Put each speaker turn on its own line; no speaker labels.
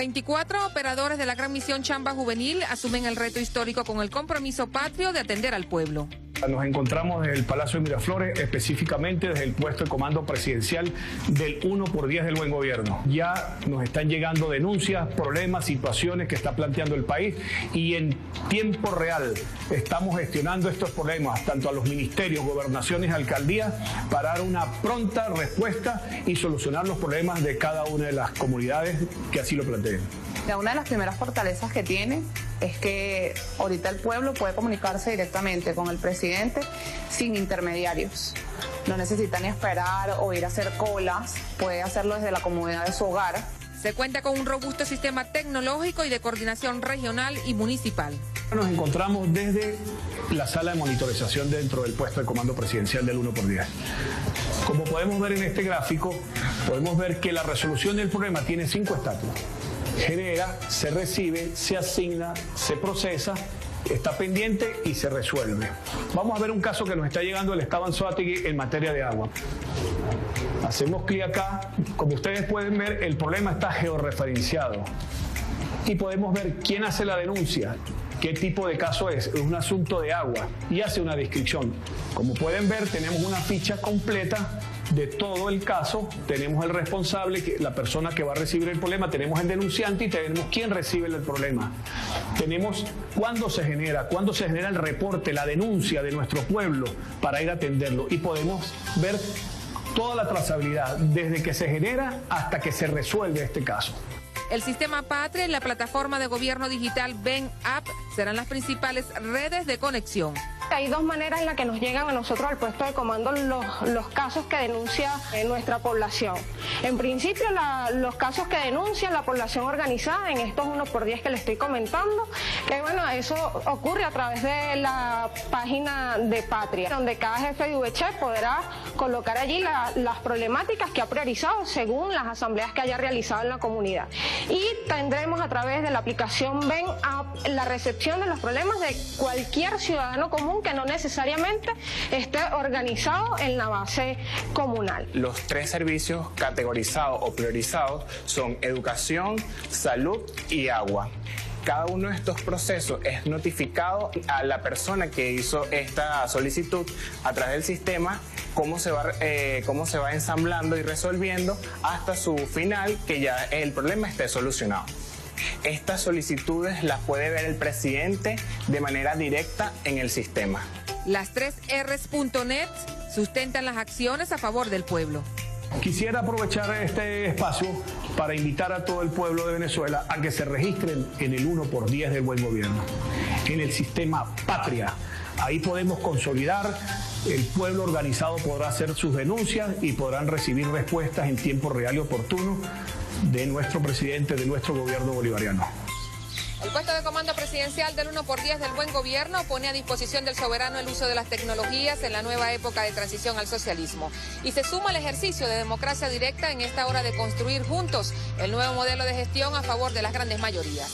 24 operadores de la Gran Misión Chamba Juvenil asumen el reto histórico con el compromiso patrio de atender al pueblo.
Nos encontramos desde el Palacio de Miraflores, específicamente desde el puesto de comando presidencial del 1 por 10 del buen gobierno. Ya nos están llegando denuncias, problemas, situaciones que está planteando el país y en tiempo real estamos gestionando estos problemas tanto a los ministerios, gobernaciones, alcaldías para dar una pronta respuesta y solucionar los problemas de cada una de las comunidades que así lo planteen.
Una de las primeras fortalezas que tiene es que ahorita el pueblo puede comunicarse directamente con el presidente sin intermediarios. No necesita ni esperar o ir a hacer colas, puede hacerlo desde la comodidad de su hogar.
Se cuenta con un robusto sistema tecnológico y de coordinación regional y municipal.
Nos encontramos desde la sala de monitorización dentro del puesto de comando presidencial del 1 por 10. Como podemos ver en este gráfico, podemos ver que la resolución del problema tiene cinco estatutos genera, se recibe, se asigna, se procesa está pendiente y se resuelve. Vamos a ver un caso que nos está llegando del Estado Anzoátegui en materia de agua. Hacemos clic acá, como ustedes pueden ver, el problema está georreferenciado y podemos ver quién hace la denuncia, qué tipo de caso es, es un asunto de agua y hace una descripción. Como pueden ver, tenemos una ficha completa de todo el caso, tenemos el responsable, la persona que va a recibir el problema, tenemos el denunciante y tenemos quién recibe el problema. Tenemos cuándo se genera, cuándo se genera el reporte, la denuncia de nuestro pueblo para ir a atenderlo y podemos ver toda la trazabilidad desde que se genera hasta que se resuelve este caso.
El sistema Patria y la plataforma de gobierno digital Ben App serán las principales redes de conexión.
Hay dos maneras en las que nos llegan a nosotros al puesto de comando los, casos que denuncia eh, nuestra población. En principio, los casos que denuncia la población organizada, en estos unos por 10 que le estoy comentando, que bueno, eso ocurre a través de la página de Patria, donde cada jefe de VC podrá colocar allí las problemáticas que ha priorizado según las asambleas que haya realizado en la comunidad. Y tendremos a través de la aplicación Ven la recepción de los problemas de cualquier ciudadano que no necesariamente esté organizado en la base comunal.
Los tres servicios categorizados o priorizados son educación, salud y agua cada uno de estos procesos es notificado a la persona que hizo esta solicitud a través del sistema, cómo se va, eh, cómo se va ensamblando y resolviendo hasta su final, que ya el problema esté solucionado. Estas solicitudes las puede ver el presidente de manera directa en el sistema.
Las 3Rs.net sustentan las acciones a favor del pueblo.
Quisiera aprovechar este espacio para invitar a todo el pueblo de Venezuela a que se registren en el 1 por 10 del buen gobierno, en el sistema Patria. Ahí podemos consolidar, el pueblo organizado podrá hacer sus denuncias y podrán recibir respuestas en tiempo real y oportuno de nuestro presidente, de nuestro gobierno bolivariano.
El puesto de comando presidencial del 1 por 10 del buen gobierno pone a disposición del soberano el uso de las tecnologías en la nueva época de transición al socialismo y se suma al ejercicio de democracia directa en esta hora de construir juntos el nuevo modelo de gestión a favor de las grandes mayorías.